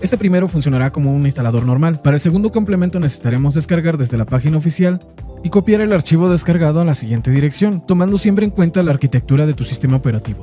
Este primero funcionará como un instalador normal. Para el segundo complemento necesitaremos descargar desde la página oficial y copiar el archivo descargado a la siguiente dirección, tomando siempre en cuenta la arquitectura de tu sistema operativo.